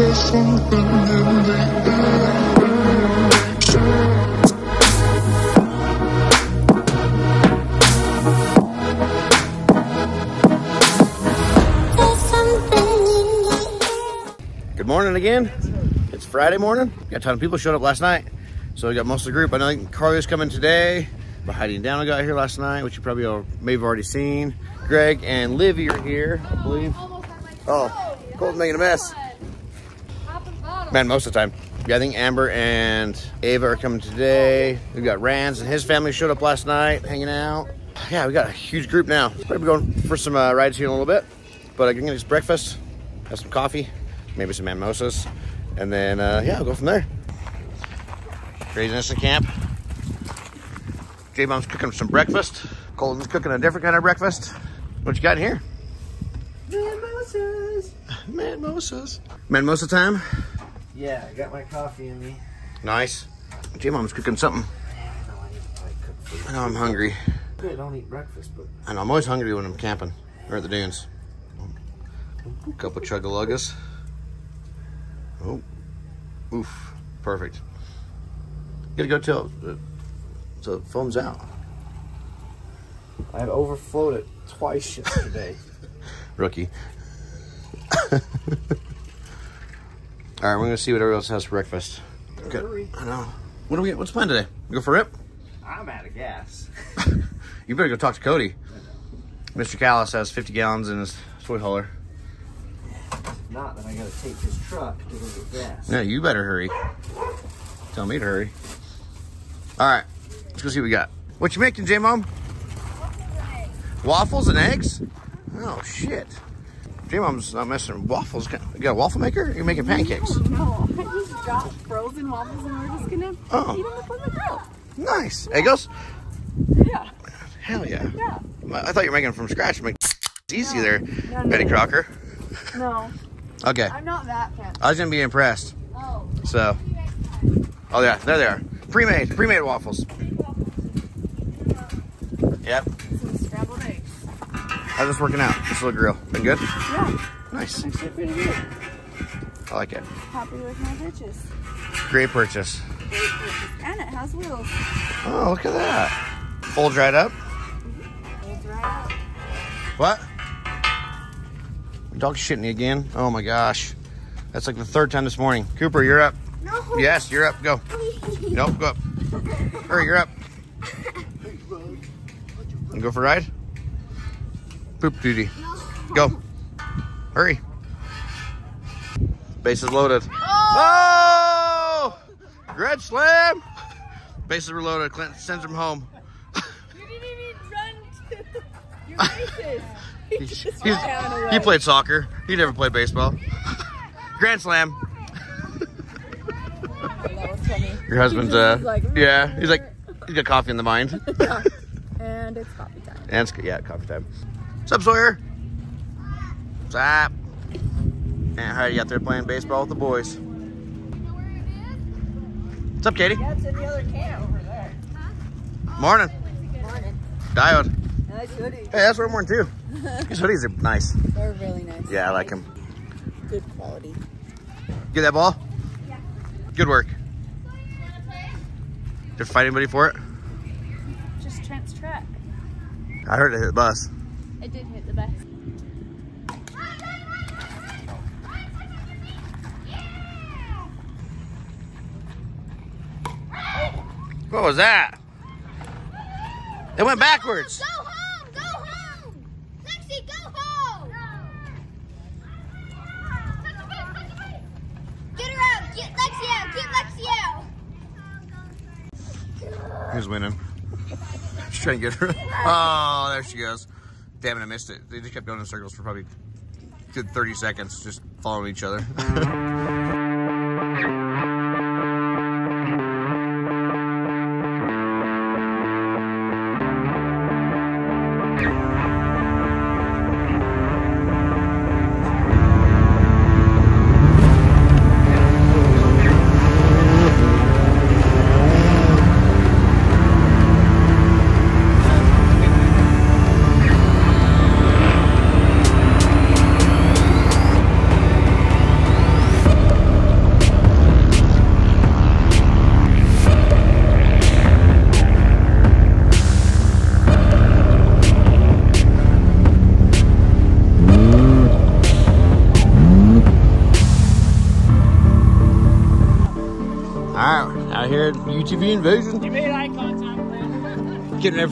There's something in the Good morning again. It's Friday morning. Got a ton of people showed up last night. So we got most of the group. I know Carly's coming today. But Heidi and Dana got here last night, which you probably all, may have already seen. Greg and Livy are here, I believe. Oh, Colton's making a mess. Man, most of the time. Yeah, I think Amber and Ava are coming today. We've got Rands and his family showed up last night, hanging out. Yeah, we got a huge group now. Probably going for some uh, rides here in a little bit. But I'm gonna get breakfast, have some coffee, maybe some mimosas, and then uh, yeah, I'll go from there. Craziness in camp. J Mom's cooking some breakfast. Colton's cooking a different kind of breakfast. What you got in here? Mimosas. Mimosas. Mimosa time. Yeah, I got my coffee in me. Nice. J Mom's cooking something. I know I need to probably cook food. I know I'm hungry. Good, I don't eat breakfast, but I know I'm always hungry when I'm camping or at the dunes. A couple chugga Oh, oof, perfect. Gotta go till so it foams out. I had overflowed it twice yesterday. Rookie. All right, we're gonna see what everyone else has for breakfast. Hurry. I know. What do we? What's the plan today? We go for a rip? I'm out of gas. You better go talk to Cody. Mr. Callis has 50 gallons in his toy hauler. If not, then I gotta take his truck to go get gas. Yeah, you better hurry. Tell me to hurry. All right, let's go see what we got. What you making, J Mom? Waffles and eggs? Oh shit. J Mom's not messing with waffles. You got a waffle maker? You're making pancakes. No, I just got frozen waffles and we're just gonna Oh. eat them up on the grill. Nice. Eggos? Yeah, Hell yeah. yeah. I thought you were making them from scratch. Make it's easy No. there, No, Betty. Crocker. No, Okay. I'm not that fan. I was gonna be impressed. Oh. So. Oh yeah, there they are. Pre-made, pre-made waffles. Yep. How's this working out? This little grill. Been good? Yeah, Nice. actually pretty good. I like it. Happy with my purchase. Great purchase. Great purchase. And it has wheels. Oh, look at that. Full dried up. We'll dry out. What? Dog shitting you again? Oh my gosh. That's like the third time this morning. Cooper, you're up. No. Yes, you're up. Go. Nope, go up. Hurry, you're up. And go for a ride? Poop duty. Go. Hurry. Base is loaded. Oh! Grudge slam! Bases were loaded. Clint sends him home. You didn't even run to your races. He, he's- he played soccer. He never played baseball. Grand slam. Your husband's, uh, like, yeah, he's like, he's got coffee in the mind. yeah. And it's coffee time. And it's, yeah, coffee time. What's up, Sawyer? What's up? And Heidi out there playing baseball with the boys. What's up, Katie? That's in the other can over there. Morning. Morning. Diode. Nice hoodie. Hey, that's what I'm wearing too. These hoodies are nice. They're really nice. Yeah, I like them. Good quality. Get that ball? Good work. Did fight anybody for it? Just Trent's track. I heard it hit the bus. It did hit the bus. What was that? It went backwards. Go home! Go home! Lexi, go home! Get her out! Get Lexi out! Get Lexi out! Who's winning? Just trying to get her. Oh, there she goes. Damn it, I missed it. They just kept going in circles for probably good 30 seconds, just following each other.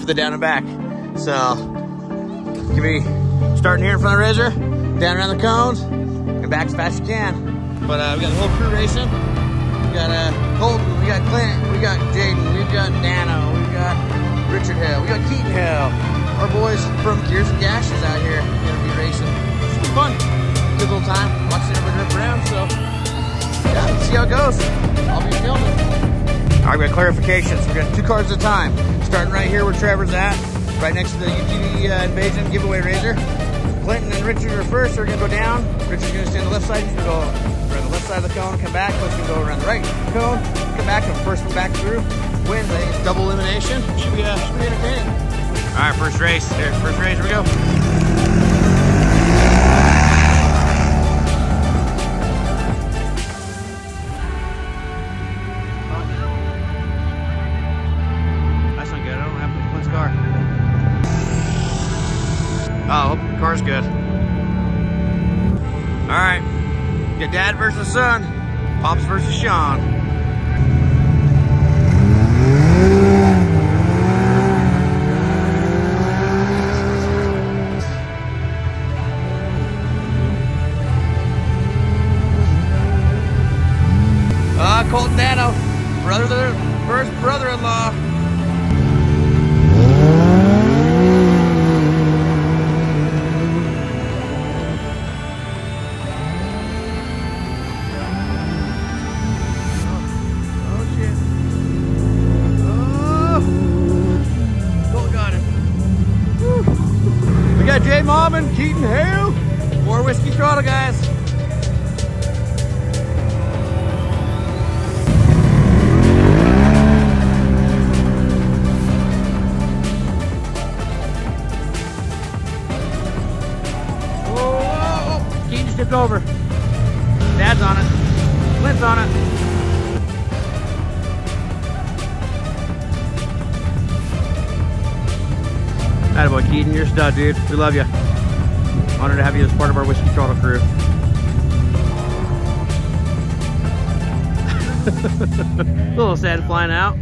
The down and back. So, give me starting here in front of the Razor, down around the cones, and back as fast as you can. But uh, we got the whole crew racing. We got uh, Colton, we got Clint, we got Jaden, we got Dano, we got Richard Hill, we got Keaton Hill. Our boys from Gears and Gashes out here gonna be racing. Should be fun. Good little time watching everybody rip around. So, yeah, see how it goes. I'll be filming. All right, we got clarifications. We're gonna two cars at a time. Starting right here where Trevor's at, right next to the UTV uh, Invasion giveaway razor. Clinton and Richard are first. They're gonna go down. Richard's gonna stay on the left side. He's gonna go around the left side of the cone, come back. Clinton's gonna go around the right cone, come back, and first one back through wins. I think it's double elimination. Should be, uh, should be entertaining. All right, first race. Here, first race. Here we go. Good. All right. Got dad versus son. Pops versus Sean. Stud, dude. We love you. Honored to have you as part of our Whiskey Throttle crew. a little sad flying out.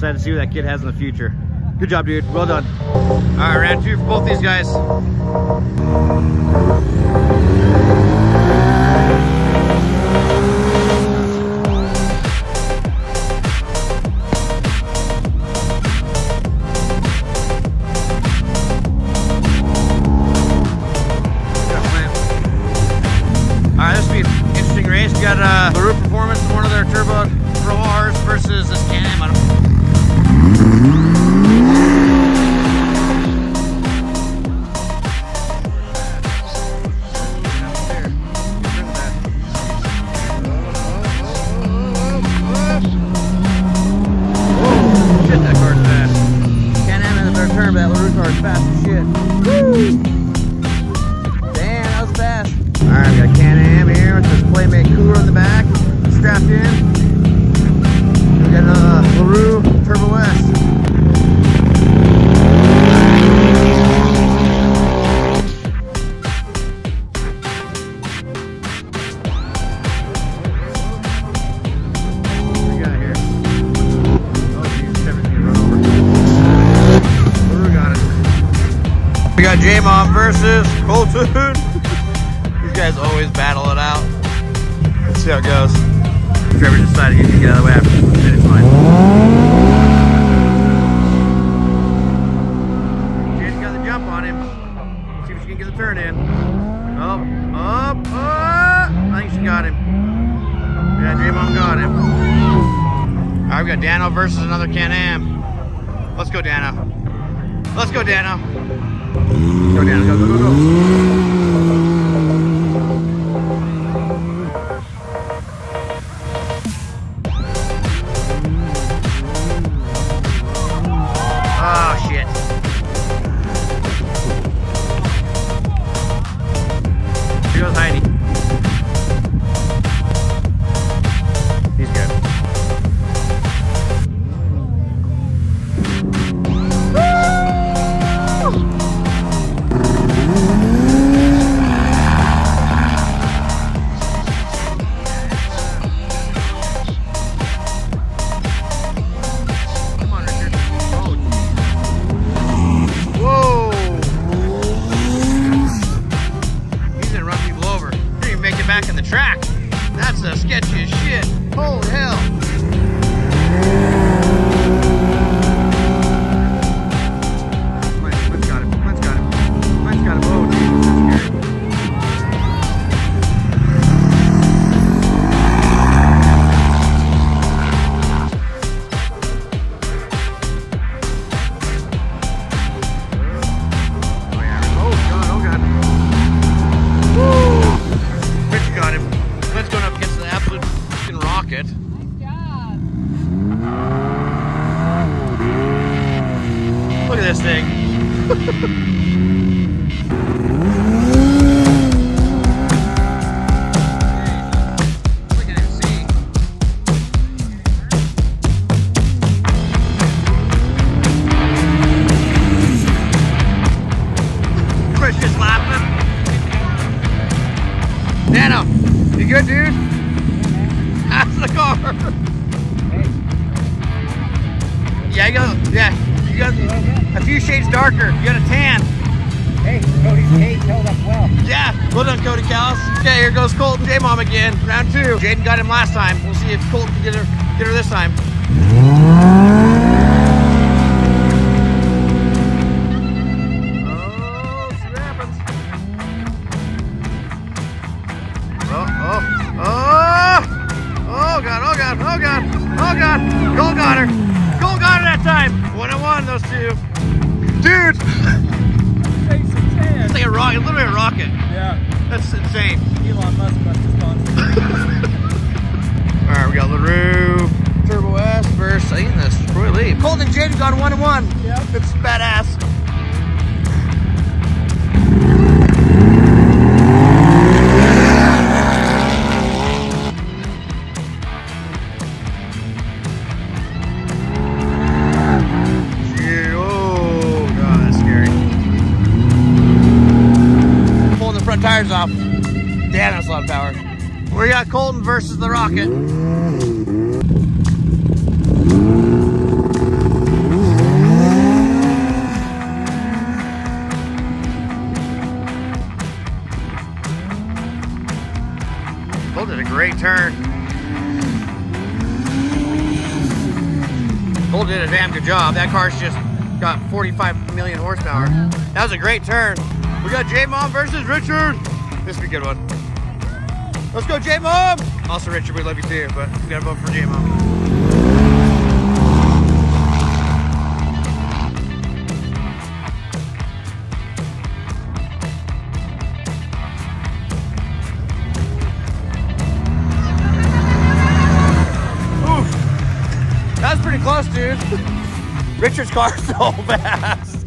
Sad to see what that kid has in the future. Good job, dude. Well done. All right, round two for both these guys. Versus Colton. These guys always battle it out. Let's see how it goes. Trevor decided he could get out of the way after the finish line. Jaden's got the jump on him. See if she can get the turn in. Up, up, up. I think she got him. Yeah, J-Mom got him. All right, we got Dano versus another Can-Am. Let's go, Dano. Let's go, Dano. Go, Dano. Go, go, go, go. Few shades darker. You got a tan. Hey, Cody's cage held up well. Yeah, well done, Cody Callis. Okay, here goes Colton J Mom again, round two. Jaden got him last time. We'll see if Colton can get her, get her this time. Oh, see what happens. Oh, oh, oh! Oh God! Oh God! Oh God! Oh God! Goal got her! Goal got her that time! One and one, those two. Dude, it's like a rocket, literally a rocket. Yeah, That's insane. Elon Musk must have sponsored. All right, we got LaRue, Turbo S versus, I think that's Roy Lee. Colton and Jaden got one and one. Yep. It's badass. Colton versus the Rocket. Colton did a great turn. Colton did a damn good job. That car's just got 45 million horsepower. That was a great turn. We got J-Mom versus Richard. This will be a good one. Let's go, J Mom! Also, Richard, we love you too, but we gotta vote for J Mom. Oof. That was pretty close, dude. Richard's car's so fast.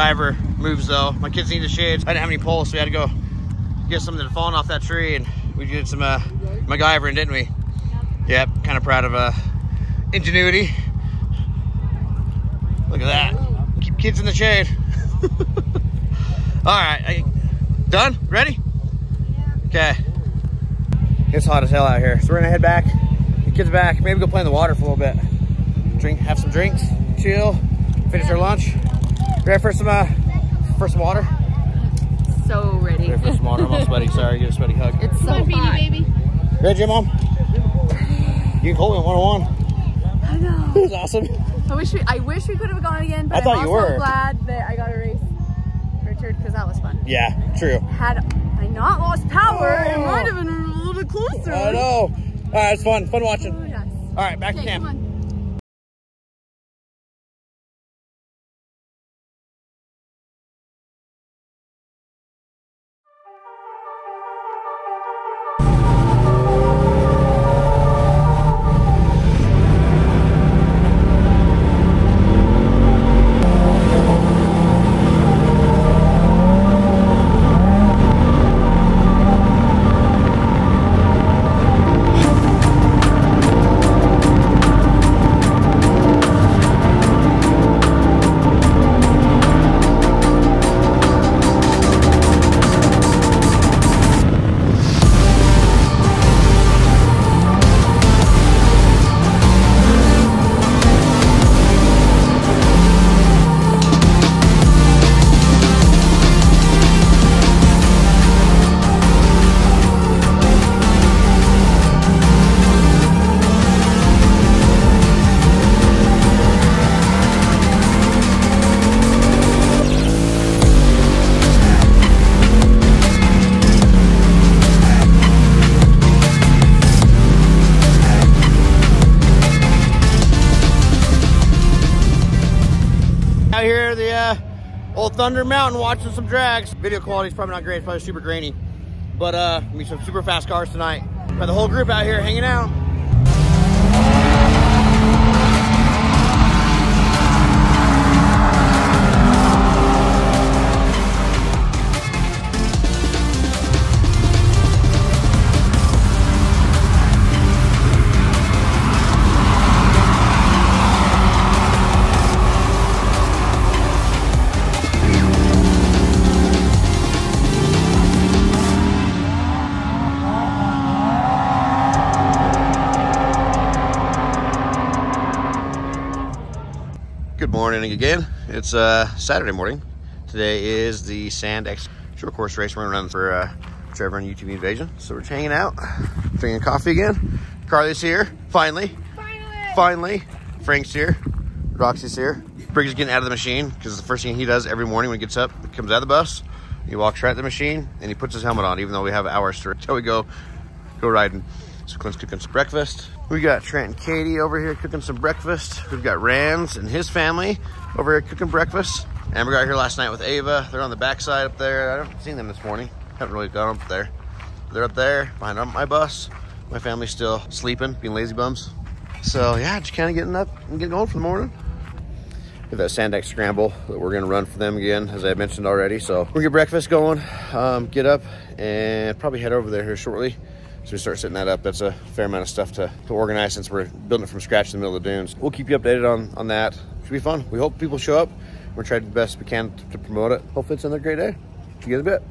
MacGyver moves though. My kids needed shades. I didn't have any poles, so we had to go get something that fallen off that tree, and we did some uh, MacGyvering, didn't we? Yep, kind of proud of uh, ingenuity. Look at that. Keep kids in the shade. All right, done? Ready? Okay. It's hot as hell out here, so we're gonna head back. get kids back. Maybe go play in the water for a little bit. Drink, have some drinks, chill, finish our lunch. Ready for some, uh, for some water? So ready. Ready for some water? I'm all sweaty. Sorry, give a sweaty hug. It's so Come on, Beanie hot. Baby. Ready, Jim, mom? You can hold me one on one. I know. It was awesome. I wish we I wish we could have gone again, but I thought am you also were. glad that I got a race Richard because that was fun. Yeah, true. Had I not lost power, it might have been a little bit closer. I know. All right, it's fun. Fun watching. Oh, yes. All right, back to Okay, camp. Thunder Mountain watching some drags. Video quality is probably not great. It's probably super grainy. But uh, we some super fast cars tonight. Got the whole group out here hanging out. Good morning again. It's uh, Saturday morning. Today is the Sand X short course race we're running for uh, Trevor and UTV Invasion. So we're just hanging out, drinking coffee again. Carly's here, finally. Finally. Finally. Frank's here. Roxy's here. Briggs is getting out of the machine because the first thing he does every morning when he gets up, he comes out of the bus, he walks right at the machine, and he puts his helmet on, even though we have hours to until we go go riding. So Clint's cooking some breakfast. We got Trent and Katie over here cooking some breakfast. We've got Rands and his family over here cooking breakfast. And we got here last night with Ava. They're on the backside up there. I haven't seen them this morning. Haven't really gone up there. They're up there behind my bus. My family's still sleeping, being lazy bums. So yeah, just kind of getting up and getting going for the morning. Have that Sand X scramble that we're gonna run for them again, as I mentioned already. So we'll get breakfast going, um, get up, and probably head over there here shortly. So we start setting that up. That's a fair amount of stuff to, to organize since we're building it from scratch in the middle of the dunes. We'll keep you updated on, on that. Should be fun. We hope people show up. We're trying to do the best we can to, to promote it. Hopefully it's another great day. See you guys a bit.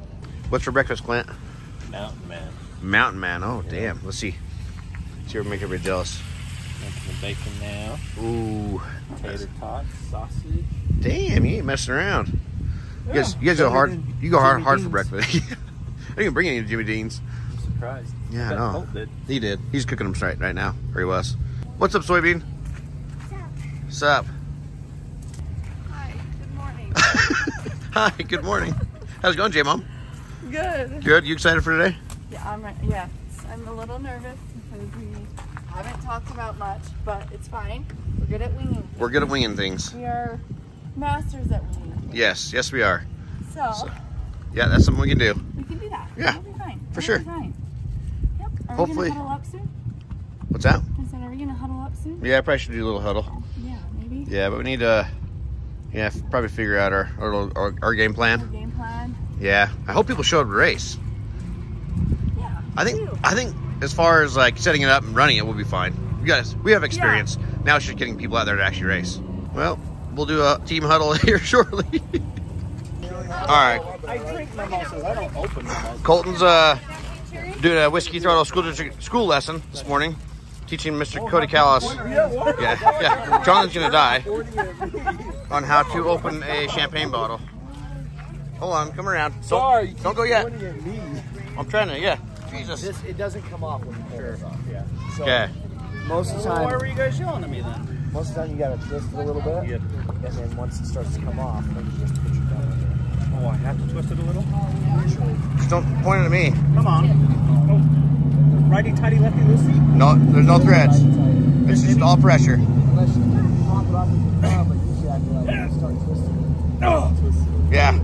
What's for breakfast, Clint? Mountain Man. Mountain Man. Oh, damn. Let's see. Let's See if we make everybody jealous. Making the bacon now. Ooh. Tater tots, sausage. Damn, you ain't messing around. You guys, you guys go hard. You go hard, Jimmy hard for Dean's. breakfast. I didn't even bring any to Jimmy Dean's. I'm surprised. Yeah, I know. Did. He did. He's cooking them straight right now, or he was. What's up, soybean? Sup? Hi. Good morning. Hi. Good morning. How's it going, J Mom? Good. Good. You excited for today? Yeah, I'm. Yeah, I'm a little nervous because we haven't talked about much, but it's fine. We're good at winging. We're good at winging things. We are masters at winging. Things. Yes. Yes, we are. So, So- Yeah, that's something we can do. we can do that. Yeah, We'll be fine. for We'll sure. Be fine. Yep. Are Hopefully. we gonna huddle up soon? What's that? I said, are we gonna huddle up soon? Yeah, I probably should do a little huddle. Yeah, maybe. Yeah, but we need to, yeah, probably figure out our our, our, our game Our plan. game plan. Yeah, I hope people show up to race. Yeah. I think do. I think as far as like setting it up and running it, we'll be fine. You guys, we have experience. Yeah. Now it's just getting people out there to actually race. Well, we'll do a team huddle here shortly. All right, I drink my mimosas. I don't open mimosas. Colton's uh doing a whiskey throttle school district school lesson this morning, teaching Mr. Cody Callis. Yeah, yeah. Jonathan's gonna die on how to open a champagne bottle. Hold on, come around. Don't, Sorry. don't go yet. Pointing at me. I'm trying to. Yeah, Jesus. This it doesn't come off when you pull this off. Yeah. So Okay. most of the time. Why were you guys yelling at me then? most of the time you gotta twist it a little bit, Yep. and then once it starts to come off, then you just put your thumb Oh, I have to twist it a little? Just don't point it at me. Come on. Oh. Righty tighty, lefty loosey. No, there's no threads. in. It's just all pressure. Unless you pop it off with your thumb, but usually I feel like when you start twisting it. Oh, Yeah.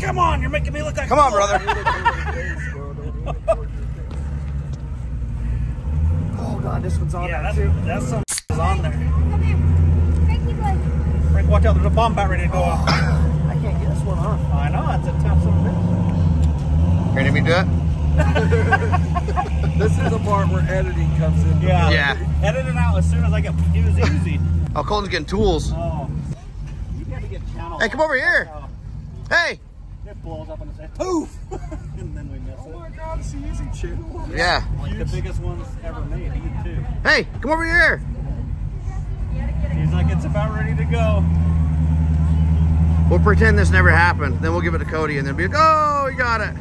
come on. You're making me look like Come on, brother. Oh god, this one's on Yeah, there that's, too. that's some on there. Come here. Frankie boy. Frank, watch out. There's a bomb about ready to go off. I can't get this one off. I know. That's a tough son of a Ready me do it? This is the part where editing comes in. Yeah. Yeah. Edit it out as soon as I get. It was easy. Oh, Colton's getting tools. Oh. You gotta get channel. Hey, come over here. Oh, Hey. It blows up and it says poof, and then we miss Oh my it. god, it's an easy channel. Yeah. Like the biggest ones ever made. He too. Hey, come over here. He's like, it's about ready to go. We'll pretend this never happened. Then we'll give it to Cody and then be like, oh, you got it.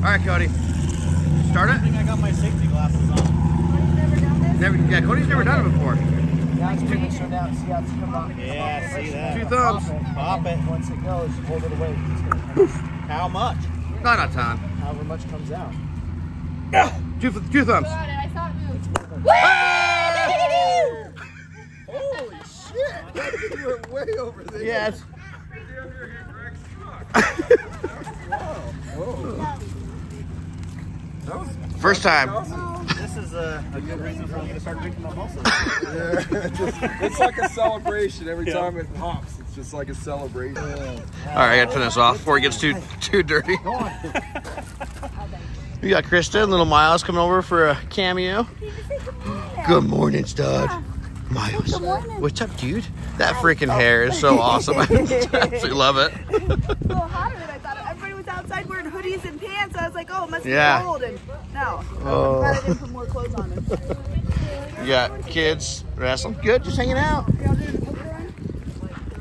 Nailed it. All right, Cody. Start it. I it. think I got my safety glasses on. Never, yeah, Cody's never done it before. Now it's moving, so now see how it's come off. Yeah, see that. Two thumbs. Pop it. Once it goes, hold it away. It's gonna come out. How much? Not a ton. However much comes out. Yeah. Two, two thumbs. Got it. I saw it move. Holy shit! you were way over there. Yes. Oh. First time. This is a, a good reason for me to start drinking my mimosas. it's like a celebration every Yeah. time it pops. It's just like a celebration. All right, I gotta turn this off before it gets too too dirty. We got Christa and little Miles coming over for a cameo. Good morning, stud. Miles. What's up, dude? That freaking hair is so awesome. I absolutely love it. a little hotter than I thought. Everybody was outside wearing hoodies and pants. I was like, oh, it must be Yeah. cold. And no, Oh. I didn't put more clothes on. You got kids wrestling. Good, just hanging out. Y'all doing a poker run?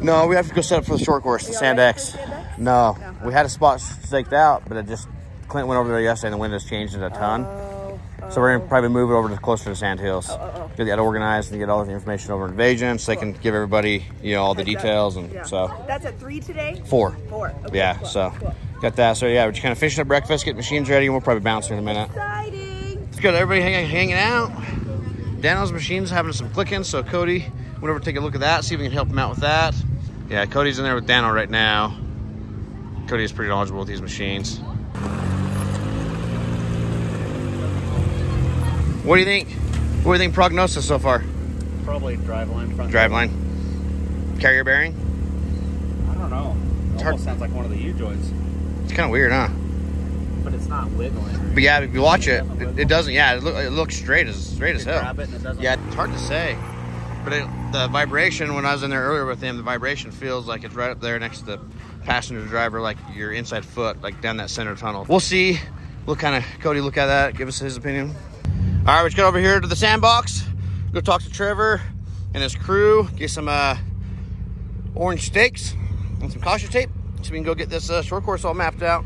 No, we have to go set up for the short course, the Sand X. the No, we had a spot staked out, but it just Clint went over there yesterday and the wind has changed it a ton. Oh, So we're gonna oh. probably move it over to closer to Sand Hills. Oh, oh, oh. Get that organized and get all the information over to Invasion so they can give everybody, you know, all the details and Yeah. so That's at three today? four. Four. Okay, Yeah, cool, so cool. Got that. So yeah, we're just kind of finishing up breakfast, getting machines ready, and we'll probably bounce here in a minute. Exciting. It's good. Everybody hanging, hanging out. Daniel's machine's having some clicking, so Cody went over to take a look at that, see if we can help him out with that. Yeah, Cody's in there with Daniel right now. Cody is pretty knowledgeable with these machines. What do you think? What do you think prognosis so far? Probably drive line front. Driveline, carrier bearing. I don't know. It hard- almost sounds like one of the U joints, It's kind of weird, huh? but it's not wiggling. But yeah, if you watch it, it, it doesn't. Yeah, it, look, it looks straight as straight as hell. it it. Yeah, it's hard to say. But it, the vibration, when I was in there earlier with him, the vibration feels like it's right up there next to the passenger driver, like your inside foot, like down that center tunnel. We'll see. We'll kind of, Cody, look at that, give us his opinion. All right, let's get over here to the sandbox. Go talk to Trevor and his crew. Get some uh, orange stakes and some caution tape so we can go get this uh, short course all mapped out.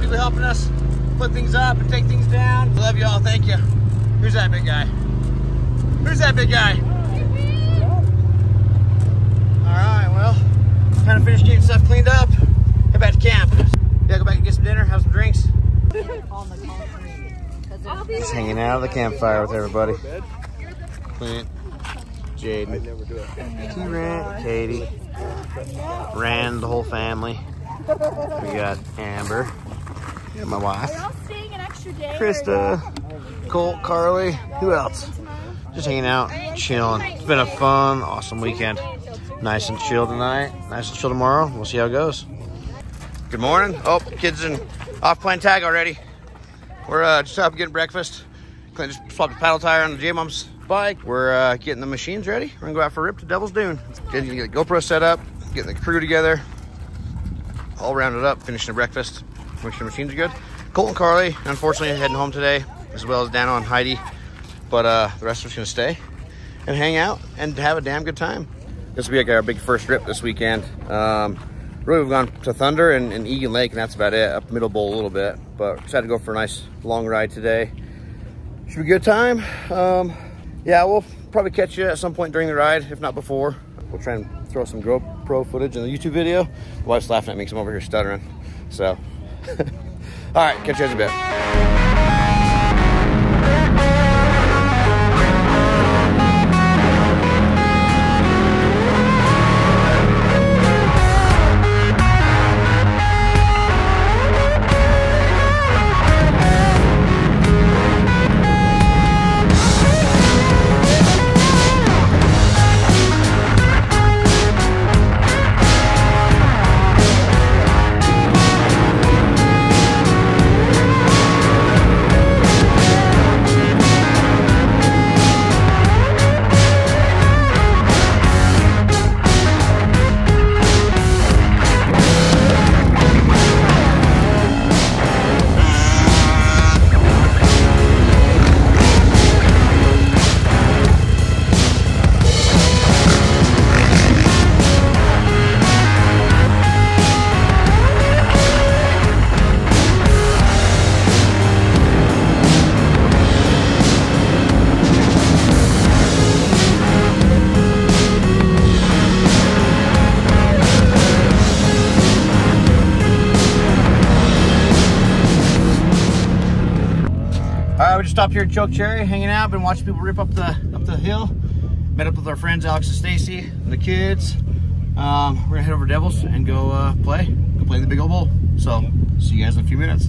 People helping us put things up and take things down. Love you all. Thank you. Who's that big guy? Who's that big guy? All right, well, kind of finished getting stuff cleaned up. Head back to camp. Yeah, go back and get some dinner, have some drinks. Just hanging out of the campfire with everybody. Clint, Jaden, T-Rant, Katie, Rand, the whole family. We got Amber, my wife, Y'all staying an extra day? Christa, Colt, Carly. Who else? Just hanging out, chilling. It's been a fun, awesome weekend. Nice and chill tonight. Nice and chill tomorrow. We'll see how it goes. Good morning. Oh, kids in off playing tag already. We're uh, just up getting breakfast. Clint just swapped the paddle tire on the J Mom's bike. We're uh, getting the machines ready. We're gonna go out for a rip to Devil's Dune. Getting the GoPro set up, getting the crew together, all rounded up, finishing the breakfast. Make sure the machines are good. Colt and Carly, unfortunately, heading home today, as well as Dano and Heidi. But uh, the rest of us gonna stay and hang out and have a damn good time. This will be like our big first trip this weekend. Um, really, we've gone to Thunder and, and Egin Lake, and that's about it. Up Middle Bowl a little bit, but decided to go for a nice long ride today. Should be a good time. Um, yeah, we'll probably catch you at some point during the ride, if not before. We'll try and throw some GoPro footage in the YouTube video. My wife's laughing at me because I'm over here stuttering. So, all right, catch you guys a bit. Stopped here at Choke Cherry, hanging out, been watching people rip up the up the hill. Met up with our friends Alex and Stacy the kids. Um, we're gonna head over to Devils and go uh, play, go play in the big old bowl. So, see you guys in a few minutes.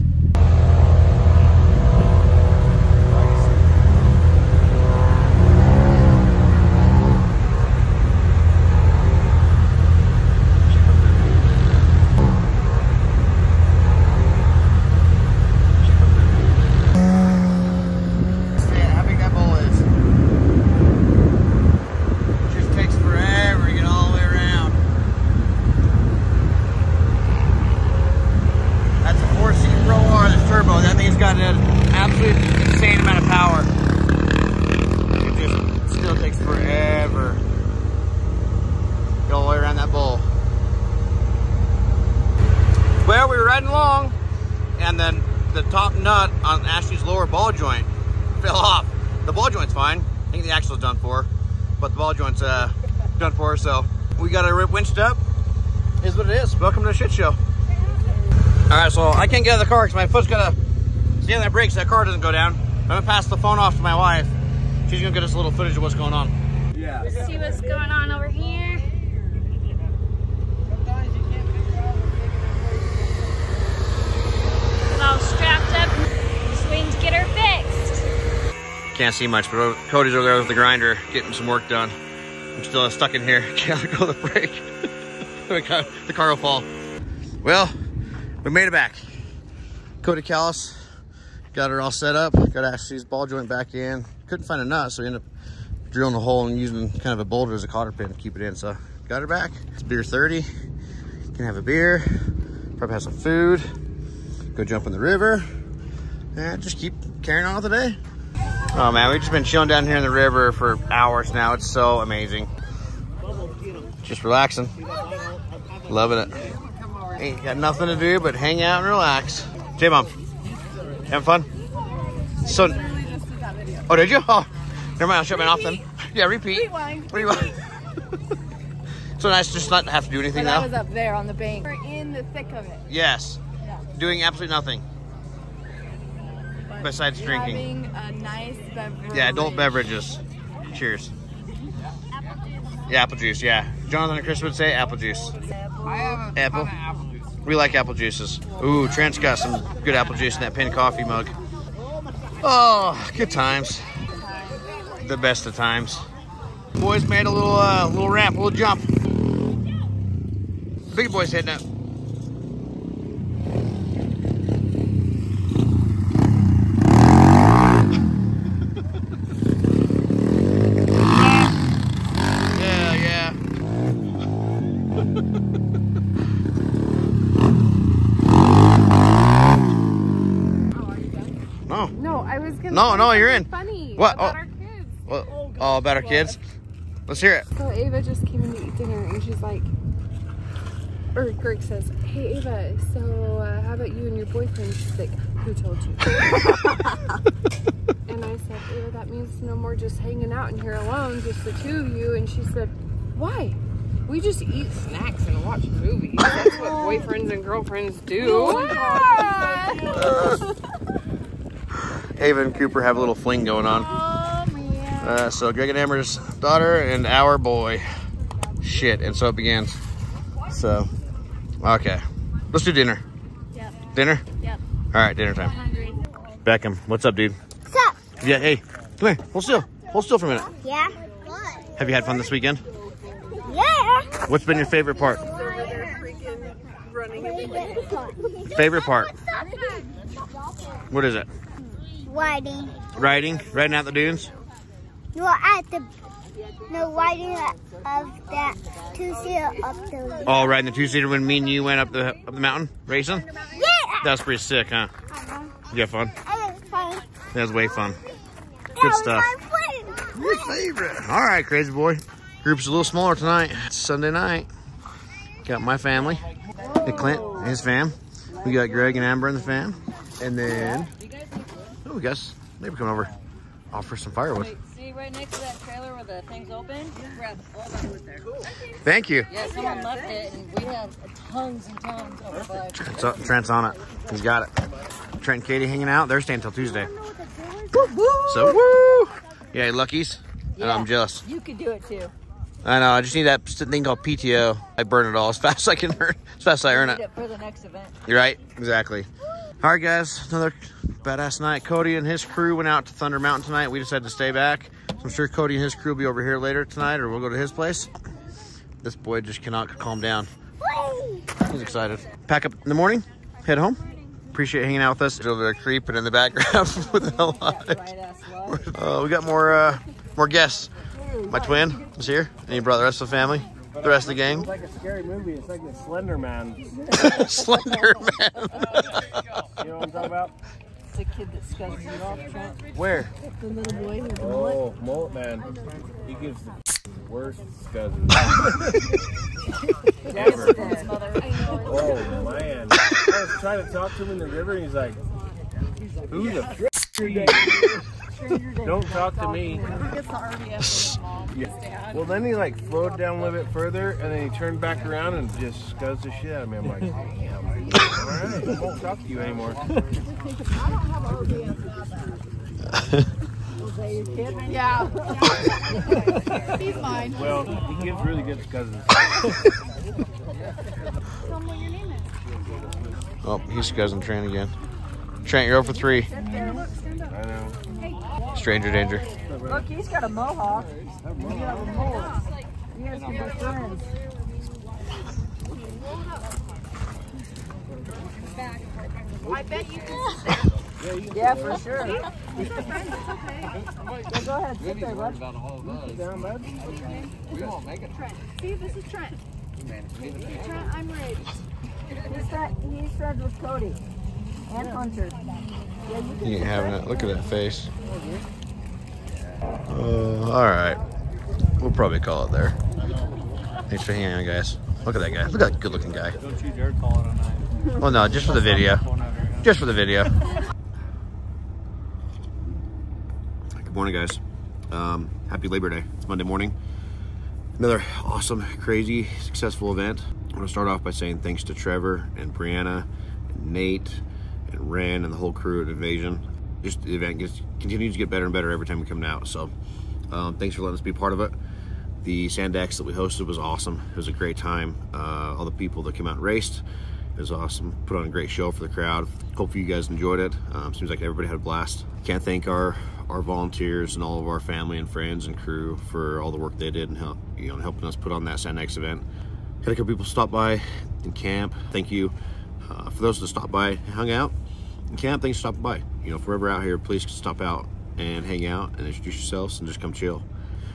I can't get out of the car because my foot's gonna see on that brake so that car doesn't go down. I'm gonna pass the phone off to my wife. She's gonna get us a little footage of what's going on. Yeah. Let's see what's going on over here. All strapped up, get her fixed. Can't see much, but Cody's over there with the grinder, getting some work done. I'm still stuck in here. Can't go the brake. the car will fall. Well, we made it back. Cody Callis got her all set up. Got Ashley's ball joint back in. Couldn't find a nut, so we ended up drilling a hole and using kind of a boulder as a cotter pin to keep it in. So got her back. It's beer 30. Can have a beer. Probably have some food. Go jump in the river. And just keep carrying on with the day. Oh man, we've just been chilling down here in the river for hours now. It's so amazing. Just relaxing. Loving it. Ain't got nothing to do but hang out and relax. J-Mom, having fun? So, oh, did you? Oh, never mind, I'll shut mine off then. Yeah, repeat. Rewind. What do you want? so nice just not have to do anything now. I now. was up there on the bank. We're in the thick of it. Yes, Yeah. doing absolutely nothing But besides drinking. Having a nice beverage. Yeah, adult beverages. Cheers. Yeah, apple juice, yeah. Jonathan and Chris would say apple juice. I have a Apple. ton of apple juice. We like apple juices. Ooh, Trent's got some good apple juice in that pin coffee mug. Oh, good times. The best of times. Boys made a little uh, little ramp, a little jump. The Big boys heading up. Yeah, yeah. No. No, I was gonna. No, no, you're in. Funny. What? About Oh. our kids. Well, all about our kids. Let's hear it. So Ava just came in to eat dinner and she's like, or Greg says, "Hey Ava, so uh, how about you and your boyfriend?" She's like, "Who told you?" and I said, "Ava, that means no more just hanging out in here alone, just the two of you." And she said, "Why?" We just eat snacks and watch movies. That's what boyfriends and girlfriends do. Ava and Cooper have a little fling going on. Uh, so Greg and Amber's daughter and our boy. Shit, and so it begins. So, okay. Let's do dinner. Yep. Dinner? Yep. All right, dinner time. Hungry. Beckham, what's up, dude? What's up? Yeah, hey, come here. Hold still. Hold still for a minute. Yeah. What? Have you had fun this weekend? Yeah. What's been your favorite part? Favorite part? What is it? Riding. Riding? Riding out the dunes? No, at the no riding of that two seater up the. Oh, riding the two-seater when me and you went up the up the mountain racing? Yeah. That was pretty sick, huh? Uh-huh. You had fun? And it's fun. That was way fun. That Good stuff. my. Your favorite. All right, crazy boy. Group's a little smaller tonight. It's Sunday night. Got my family. Got Clint and his fam. We got Greg and Amber in the fam. And then, oh, we got s- neighbor coming over. Offer some firewood. See right next to that trailer where the thing's open? Grab all that wood there. Thank you. Yeah, someone left it and we have tons and tons of bugs. Trent's, up- Trent's on it. He's got it. Trent and Katie hanging out. They're staying until Tuesday. So, woo! Yeah, luckies. And I'm jealous. You could do it too. I know. I just need that thing called PTO. I burn it all as fast as I can earn, as fast as I earn it. it for the next event. You're right. Exactly. All right, guys. Another badass night. Cody and his crew went out to Thunder Mountain tonight. We decided to stay back. So I'm sure Cody and his crew will be over here later tonight, or we'll go to his place. This boy just cannot calm down. He's excited. Pack up in the morning. Head home. Appreciate hanging out with us. Over there creeping in the background with the hell on it. Right ass love. Uh, we got more uh, more guests. My twin is here, and he brought the rest of the family, the rest of the gang. It's like a scary movie. It's like the Slender Man. Slender man. You know what I'm talking about? A kid that scuds you off, Trent. Where? The little boy with the oh, mullet. Oh, Mullet Man. He gives the worst scuzzes. Ever. Oh, man. I was trying to talk to him in the river, and he's like, who the frick are you? Don't talk to me. Yeah. Well, then he like flowed down a little bit further, and then he turned back around and just scuzzed the shit out of me. I'm like, damn. All right, I won't talk to you anymore. Yeah. He's mine. Well, he gives really good scuzzes. Oh, he's cousin Trent again. Trent, you're over 3. I know. Stranger danger. Look, he's got a mohawk. You have a mole. You guys can be friends. I bet you can Yeah, for sure. Yeah, go ahead, sit there, bud. About all of us. Sit down, bud. We won't make it. Trent. See, this is Trent. Trent, I'm ready. He's, friend, he's friends with Cody and Hunter. Yeah, you can He ain't having it. Look at that face. Oh, Uh, all right. We'll probably call it there. Thanks for hanging out, guys. Look at that guy. Look at that good-looking guy. Don't you dare call it. Well, no, just for the video. Just for the video. Good morning, guys. Um, happy Labor Day. It's Monday morning. Another awesome, crazy, successful event. I want to start off by saying thanks to Trevor and Brianna, and Nate, and Ren, and the whole crew at Invasion. Just the event gets, continues to get better and better every time we come out. So, um, thanks for letting us be part of it. The Sand X that we hosted was awesome. It was a great time. Uh, all the people that came out and raced, it was awesome. Put on a great show for the crowd. Hopefully you guys enjoyed it. Um, seems like everybody had a blast. Can't thank our our volunteers and all of our family and friends and crew for all the work they did and help you know helping us put on that Sand X event. Had a couple people stop by in camp. Thank you uh, for those that stopped by, hung out in camp. Thanks for stopping by. You know, if we're ever out here, please stop out and hang out and introduce yourselves and just come chill.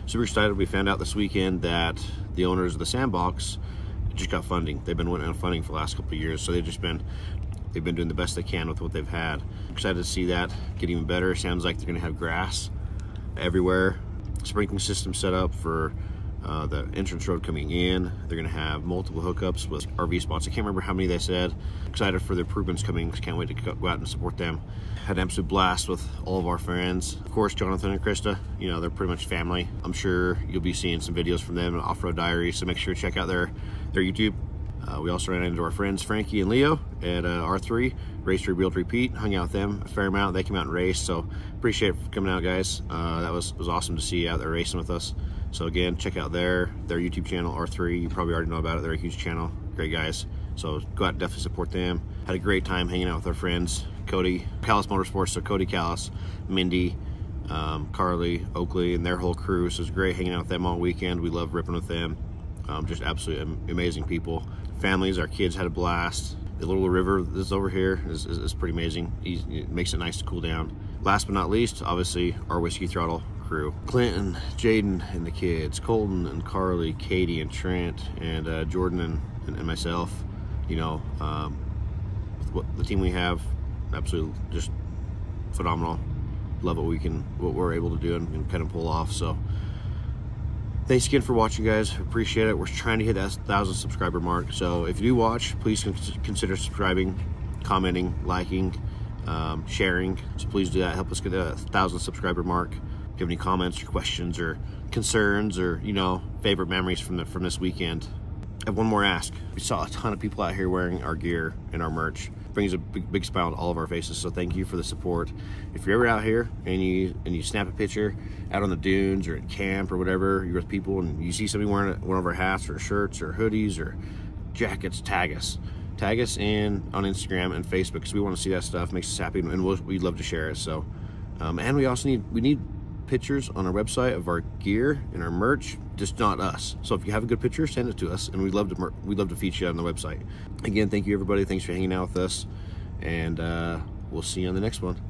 Super excited. We found out this weekend that the owners of the sandbox just got funding. They've been on funding for the last couple of years, so they've just been they've been doing the best they can with what they've had. Excited to see that get even better. Sounds like they're gonna have grass everywhere. Sprinkling system set up for uh, the entrance road coming in. They're gonna have multiple hookups with RV spots. I can't remember how many they said. Excited for the improvements coming. Can't wait to go out and support them. Had an absolute blast with all of our friends. Of course, Jonathan and Christa, you know, they're pretty much family. I'm sure you'll be seeing some videos from them in Off-Road Diary, so make sure to check out their, their YouTube. Uh, we also ran into our friends Frankie and Leo at uh, R3, Race Rebuilt Repeat, hung out with them a fair amount. They came out and raced, so appreciate coming out, guys. Uh, that was was awesome to see you out there racing with us. So again, check out their their YouTube channel R3. You probably already know about it. They're a huge channel, great guys. So go out and definitely support them. Had a great time hanging out with our friends, Cody, Callis Motorsports. So Cody Callis, Mindy, um, Carly, Oakley, and their whole crew. So it was great hanging out with them all weekend. We love ripping with them. Um, just absolutely amazing people. Families, our kids had a blast. The little river that's over here is, is, is pretty amazing. It makes it nice to cool down. Last but not least, obviously, our Whiskey Throttle crew. Clinton, Jaden, and the kids. Colton and Carly, Katie and Trent, and uh, Jordan and, and, and, myself. You know, um, what the team we have, absolutely just phenomenal. Love what we can, what we're able to do and, and kind of pull off. So thanks again for watching guys appreciate it we're trying to hit that thousand subscriber mark so if you do watch please consider subscribing commenting liking um, sharing so please do that help us get a thousand subscriber mark you have any comments or questions or concerns or you know favorite memories from the from this weekend I have one more ask we saw a ton of people out here wearing our gear and our merch brings a big, big smile to all of our faces. So thank you for the support. If you're ever out here and you and you snap a picture out on the dunes or at camp or whatever, you're with people and you see somebody wearing one of our hats or shirts or hoodies or jackets, tag us. Tag us in on Instagram and Facebook because we want to see that stuff. Makes us happy and we'll, we'd love to share it. So, um, and we also need we need pictures on our website of our gear and our merch, just not us. So if you have a good picture, send it to us, and we'd love to we'd love to feature you on the website. Again, thank you everybody. Thanks for hanging out with us, and uh, we'll see you on the next one.